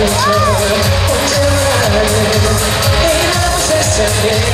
Until I, until I, ain't